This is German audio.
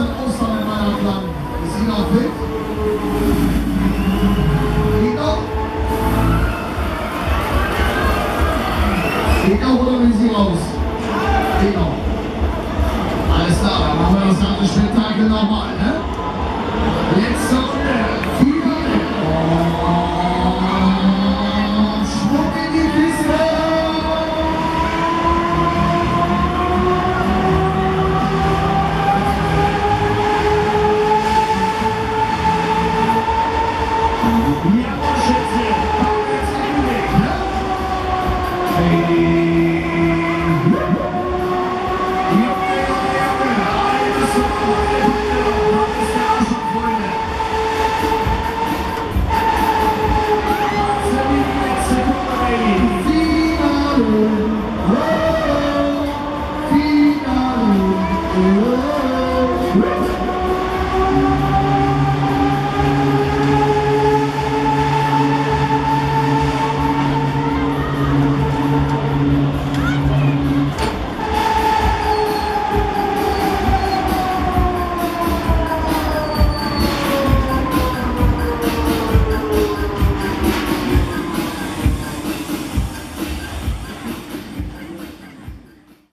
ein Ausland in meiner Flamme. Ist sie noch fit? Genau oder will sie raus? Geht Genau. Alles klar, dann machen wir das ganze Spektakel nochmal, ne? Jetzt zum Música